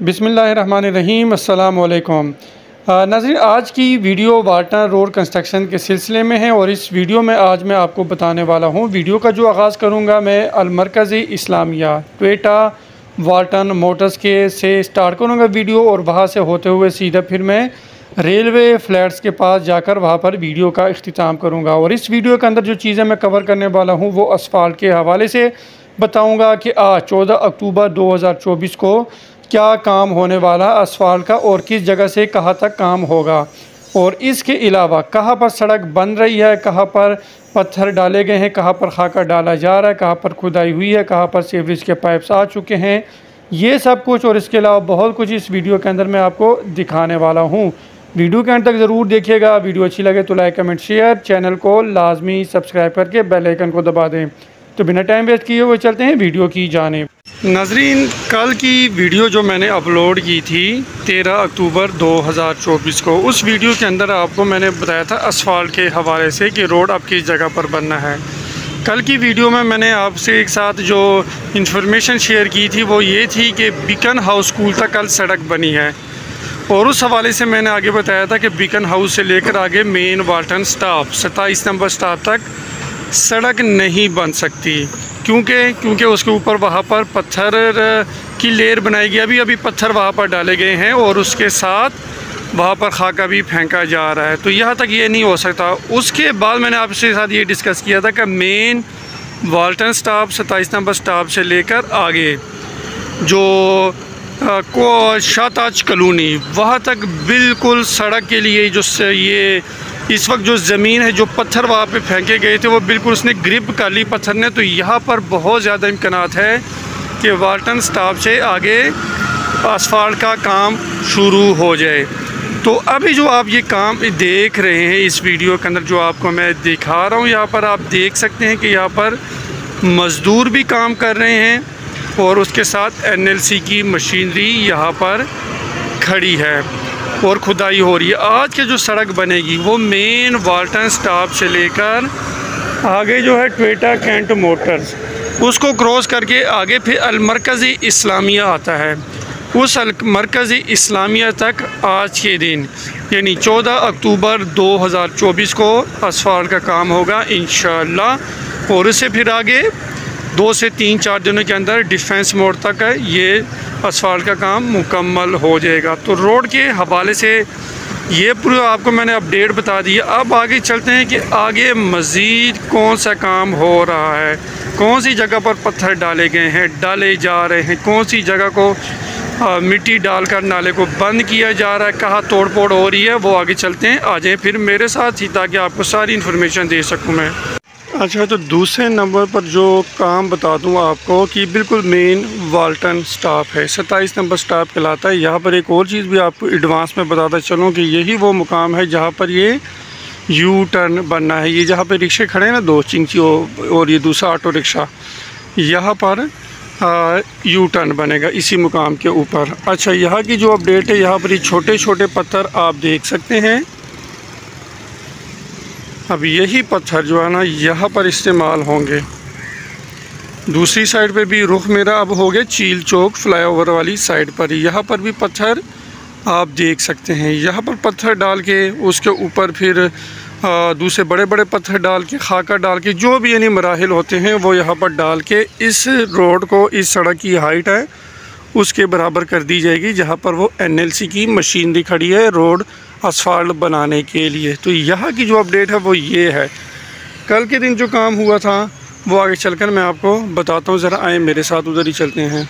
बिसमीम अल्लाम नाजरीन, आज की वीडियो वाटना रोड कंस्ट्रक्शन के सिलसिले में है और इस वीडियो में आज मैं आपको बताने वाला हूँ, वीडियो का जो आगाज़ करूँगा मैं अलमरकज़ी इस्लामिया टोटा वाटन मोटर्स के से स्टार्ट करूँगा वीडियो और वहाँ से होते हुए सीधा फिर मैं रेलवे फ्लैट्स के पास जाकर वहाँ पर वीडियो का अख्ताम करूँगा। और इस वीडियो के अंदर जो चीज़ें मैं कवर करने वाला हूँ, वो असफाल के हवाले से बताऊँगा कि आज चौदह अक्टूबर दो हज़ार चौबीस को क्या काम होने वाला असफाल का और किस जगह से कहाँ तक काम होगा? और इसके अलावा, कहाँ पर सड़क बन रही है, कहाँ पर पत्थर डाले गए हैं, कहाँ पर खाका डाला जा रहा है, कहाँ पर खुदाई हुई है, कहाँ पर सीवरेज के पाइप्स आ चुके हैं, ये सब कुछ और इसके अलावा बहुत कुछ इस वीडियो के अंदर मैं आपको दिखाने वाला हूँ। वीडियो के अंत तक ज़रूर देखिएगा। वीडियो अच्छी लगे तो लाइक, कमेंट, शेयर, चैनल को लाजमी सब्सक्राइब करके बेल आइकन को दबा दें। तो बिना टाइम वेस्ट किए हुए चलते हैं वीडियो की जाने नजरीन, कल की वीडियो जो मैंने अपलोड की थी 13 अक्टूबर 2024 को, उस वीडियो के अंदर आपको मैंने बताया था असफाल्ट के हवाले से कि रोड अब किस जगह पर बनना है। कल की वीडियो में मैंने आपसे एक साथ जो इन्फॉर्मेशन शेयर की थी, वो ये थी कि बिकन हाउस स्कूल तक कल सड़क बनी है। और उस हवाले से मैंने आगे बताया था कि बिकन हाउस से लेकर आगे मेन वाल्टन स्टाफ सत्ताईस नंबर स्टाफ तक सड़क नहीं बन सकती। क्योंकि क्योंकि उसके ऊपर वहाँ पर पत्थर की लेयर बनाई गई। अभी अभी पत्थर वहाँ पर डाले गए हैं और उसके साथ वहाँ पर खाका भी फेंका जा रहा है। तो यहाँ तक ये नहीं हो सकता। उसके बाद मैंने आपसे साथ ये डिस्कस किया था कि मेन वाल्टन स्टाफ सत्ताईस नंबर स्टाफ से लेकर आगे जो शाताज कलोनी, वहाँ तक बिल्कुल सड़क के लिए जो ये इस वक्त जो ज़मीन है, जो पत्थर वहाँ पे फेंके गए थे, वो बिल्कुल उसने ग्रिप कर ली पत्थर ने। तो यहाँ पर बहुत ज़्यादा इम्कान है कि वाल्टन स्टाफ से आगे आसफाल्ट का काम शुरू हो जाए। तो अभी जो आप ये काम देख रहे हैं, इस वीडियो के अंदर जो आपको मैं दिखा रहा हूँ, यहाँ पर आप देख सकते हैं कि यहाँ पर मज़दूर भी काम कर रहे हैं और उसके साथ एनएलसी की मशीनरी यहाँ पर खड़ी है। और खुदाई हो रही है। आज की जो सड़क बनेगी, वो मेन वाल्टन स्टॉप से लेकर आगे जो है ट्वेटा कैंट मोटर्स उसको क्रॉस करके आगे फिर अलमरकज़ी इस्लामिया आता है। उस मरकज़ी इस्लामिया तक आज के दिन, यानी 14 अक्टूबर 2024 को असफाल का काम होगा इन और उससे फिर आगे दो से तीन, चार दिनों के अंदर डिफेंस मोड तक है ये असफाल्ट का काम मुकम्मल हो जाएगा। तो रोड के हवाले से ये पूरा आपको मैंने अपडेट बता दिया अब आगे चलते हैं कि आगे मज़ीद कौन सा काम हो रहा है? कौन सी जगह पर पत्थर डाले गए हैं डाले जा रहे हैं? कौन सी जगह को आ, मिट्टी डालकर नाले को बंद किया जा रहा है? कहाँ तोड़ फोड़ हो रही है? वो आगे चलते हैं। आ जाएँ फिर मेरे साथ ही ताकि आपको सारी इन्फॉर्मेशन दे सकूँ मैं। अच्छा तो दूसरे नंबर पर जो काम बता दूँ आपको कि बिल्कुल मेन वाल्टन स्टाफ है। सत्ताईस नंबर स्टाफ कहलाता है। यहाँ पर एक और चीज़ भी आपको एडवांस में बताता चलूँ कि यही वो मुकाम है जहाँ पर ये यू टर्न बनना है। ये जहाँ पर रिक्शे खड़े हैं ना दो चिंची और ये दूसरा ऑटो रिक्शा यहाँ पर आ, यू टर्न बनेगा इसी मुकाम के ऊपर। अच्छा यहाँ की जो अपडेट है यहाँ पर ये छोटे छोटे पत्थर आप देख सकते हैं। अब यही पत्थर जो है ना, यहाँ पर इस्तेमाल होंगे। दूसरी साइड पे भी रुख मेरा अब हो गया, चील चौक फ्लाईओवर वाली साइड पर। यहाँ पर भी पत्थर आप देख सकते हैं। यहाँ पर पत्थर डाल के, उसके ऊपर फिर दूसरे बड़े बड़े पत्थर डाल के, खाका डाल के, जो भी यानी मराहल होते हैं, वो यहाँ पर डाल के, इस रोड को, इस सड़क की हाइट है, उसके बराबर कर दी जाएगी, जहाँ पर वो एनएलसी की मशीनरी खड़ी है, रोड असफाल्ट बनाने के लिए। तो यहाँ की जो अपडेट है वो ये है। कल के दिन जो काम हुआ था वो आगे चलकर मैं आपको बताता हूँ। ज़रा आए मेरे साथ उधर ही चलते हैं।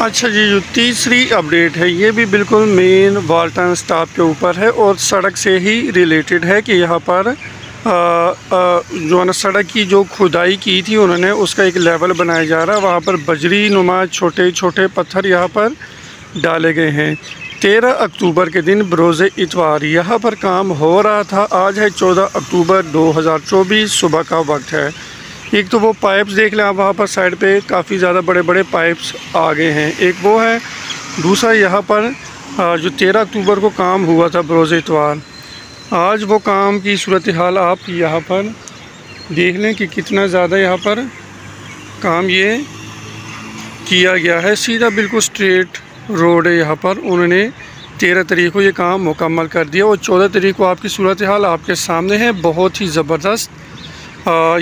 अच्छा जी जो तीसरी अपडेट है ये भी बिल्कुल मेन वाल्टन स्टाफ के ऊपर है और सड़क से ही रिलेटेड है कि यहाँ पर आ, आ, जो है ना सड़क की जो खुदाई की थी उन्होंने उसका एक लेवल बनाया जा रहा है। वहाँ पर बजरी नुमा छोटे छोटे पत्थर यहाँ पर डाले गए हैं। तेरह अक्टूबर के दिन बरोज़ इतवार यहाँ पर काम हो रहा था। आज है चौदह अक्टूबर 2024 सुबह का वक्त है। एक तो वो पाइप्स देख लें आप, वहाँ पर साइड पे काफ़ी ज़्यादा बड़े बड़े पाइप्स आ गए हैं। एक वो है, दूसरा यहाँ पर जो तेरह अक्टूबर को काम हुआ था बरोज़ इतवार। आज वो काम की सूरत हाल आप यहाँ पर देख लें कि कितना ज़्यादा यहाँ पर काम ये किया गया है। सीधा बिल्कुल स्ट्रेट रोड है यहाँ पर। उन्होंने तेरह तरीक को ये काम मुकम्मल कर दिया और चौदह तरीक को आपकी सूरत हाल आपके सामने है। बहुत ही ज़बरदस्त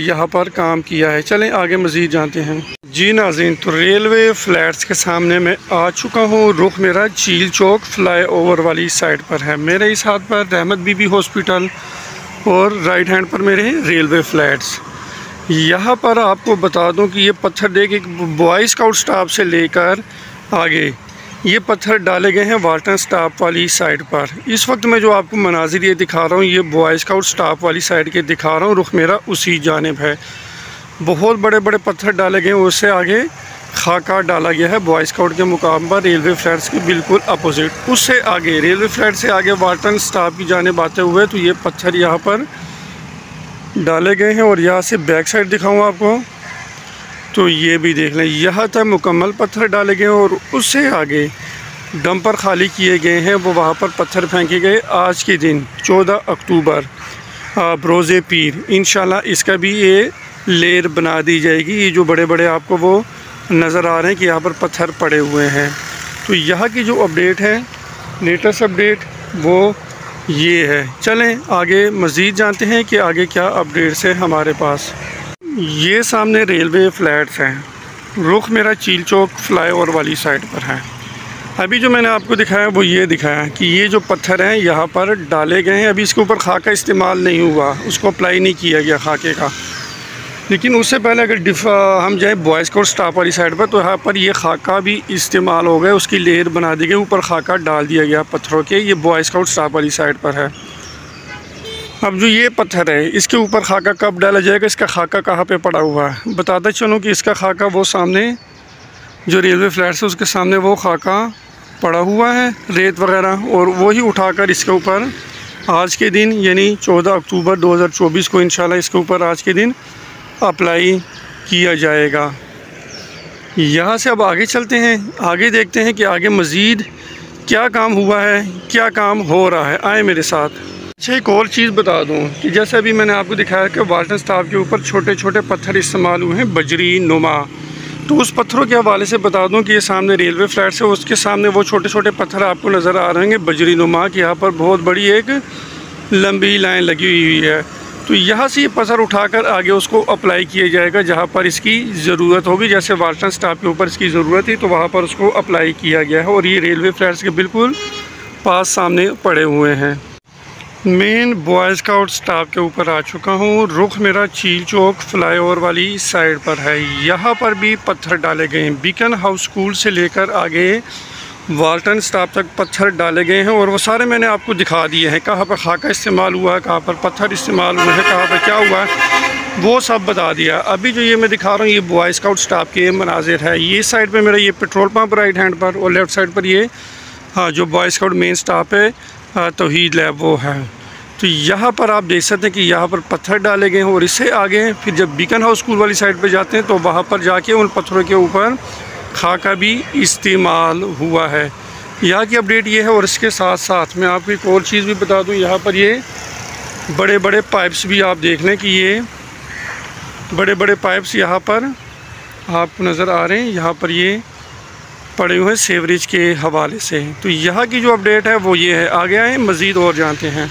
यहाँ पर काम किया है। चलें आगे मज़ीद जानते हैं। जी नाजीन तो रेलवे फ्लैट्स के सामने मैं आ चुका हूँ। रुख मेरा चील चौक फ्लाई ओवर वाली साइड पर है। मेरे इस हाथ पर रहमत बीबी हॉस्पिटल और राइट हैंड पर मेरे रेलवे फ्लैट्स। यहाँ पर आपको बता दूँ कि ये पत्थर देख एक बॉय स्काउट स्टाफ से लेकर आगे ये पत्थर डाले गए हैं वाल्टन स्टाफ वाली साइड पर। इस वक्त मैं जो आपको मनाजिर ये दिखा रहा हूँ, ये बॉय स्काउट स्टाफ वाली साइड के दिखा रहा हूँ, रुख मेरा उसी जानब है। बहुत बड़े बड़े पत्थर डाले गए हैं, उससे आगे खाका डाला गया है बॉय स्काउट के मुकाम पर, रेलवे फ्लैट्स के बिल्कुल अपोजिट। उससे आगे, रेलवे फ्लैट से आगे वाल्टन स्टाफ की जानब आते हुए तो ये पत्थर यहाँ पर डाले गए हैं और यहाँ से बैक साइड दिखाऊँ आपको। तो ये भी देख लें, यहाँ तक मुकम्मल पत्थर डाले गए और उससे आगे डंपर खाली किए गए हैं। वो वहाँ पर पत्थर फेंके गए आज के दिन 14 अक्टूबर। बरोज़े पीर इन इसका भी ये लेर बना दी जाएगी। ये जो बड़े बड़े आपको वो नज़र आ रहे हैं कि यहाँ पर पत्थर पड़े हुए हैं। तो यहाँ की जो अपडेट है, लेटेस्ट अपडेट, वो ये है। चलें, आगे मज़ीद जानते हैं कि आगे क्या अपडेट्स है हमारे पास। ये सामने रेलवे फ्लैट्स हैं। रुख मेरा चील चौक फ्लाई ओवर वाली साइड पर है। अभी जो मैंने आपको दिखाया, वो ये दिखाया कि ये जो पत्थर हैं, यहाँ पर डाले गए हैं। अभी इसके ऊपर खाका इस्तेमाल नहीं हुआ। उसको अप्लाई नहीं किया गया खाके का। लेकिन उससे पहले अगर डिफ हम जाए बॉयज़ कोर्ट स्टाफ वाली साइड पर तो यहाँ पर ये खाका भी इस्तेमाल हो गया। उसकी लेयर बना दी गई, ऊपर खाका डाल दिया गया पत्थरों के। ये बॉयज़ स्काउट स्टाफ वाली साइड पर है। अब जो ये पत्थर है, इसके ऊपर खाका कब डाला जाएगा? इसका खाका कहाँ पे पड़ा हुआ है? बताते चलो कि इसका खाका वो सामने, जो रेलवे फ्लैट है, उसके सामने वो खाका पड़ा हुआ है, रेत वगैरह, और वही उठाकर इसके ऊपर आज के दिन, यानी 14 अक्टूबर 2024 को इंशाल्लाह इसके ऊपर आज के दिन अप्लाई किया जाएगा। यहाँ से अब आगे चलते हैं, आगे देखते हैं कि आगे मज़ीद क्या काम हुआ है, क्या काम हो रहा है। आए मेरे साथ। अच्छा एक और चीज़ बता दूँ कि जैसे अभी मैंने आपको दिखाया कि वाल्टन स्टाफ के ऊपर छोटे छोटे पत्थर इस्तेमाल हुए हैं, बजरी, नुमा। तो उस पत्थरों के हवाले से बता दूँ कि ये सामने रेलवे फ्लैट है उसके सामने वो छोटे छोटे पत्थर आपको नज़र आ रहे हैं, बजरी, नुमा, कि यहाँ पर बहुत बड़ी एक लंबी लाइन लगी हुई है। तो यहाँ से ये पत्थर उठाकर आगे उसको अप्लाई किया जाएगा, जहाँ पर इसकी ज़रूरत होगी। जैसे वाल्टन स्टाफ के ऊपर इसकी ज़रूरत थी तो वहाँ पर उसको अप्लाई किया गया है और ये रेलवे फ्लैट्स के बिल्कुल पास सामने पड़े हुए हैं। मेन बॉय स्काउट स्टाफ के ऊपर आ चुका हूँ। रुख मेरा चील चौक फ्लाईओवर वाली साइड पर है। यहाँ पर भी पत्थर डाले गए हैं। बीकन हाउस स्कूल से लेकर आगे वाल्टन स्टाफ तक पत्थर डाले गए हैं और वो सारे मैंने आपको दिखा दिए हैं। कहाँ पर खाका इस्तेमाल हुआ है कहाँ पर पत्थर इस्तेमाल हुए हैं, कहाँ पर क्या हुआ है वो सब बता दिया। अभी जो ये मैं दिखा रहा हूँ, ये बॉय स्काउट स्टाफ के मनाजिर है। ये साइड पर मेरा ये पेट्रोल पम्प राइट हैंड पर और लेफ़्ट साइड पर ये हाँ जो बॉय स्काउट मेन स्टाफ है तोहीद लैब वो है। तो यहाँ पर आप देख सकते हैं कि यहाँ पर पत्थर डाले गए हैं और इससे आगे फिर जब बीकन हाउस स्कूल वाली साइड पर जाते हैं तो वहाँ पर जाके उन पत्थरों के ऊपर खाका भी इस्तेमाल हुआ है। यहाँ की अपडेट ये है और इसके साथ साथ मैं आपको एक और चीज़ भी बता दूँ। यहाँ पर ये बड़े बड़े पाइप्स भी आप देख लें कि ये बड़े बड़े पाइप्स यहाँ पर आपको नज़र आ रहे हैं। यहाँ पर ये पड़े हुए सेवरेज के हवाले से। तो यहाँ की जो अपडेट है वो ये है। आगे आए, मज़ीद और जानते हैं।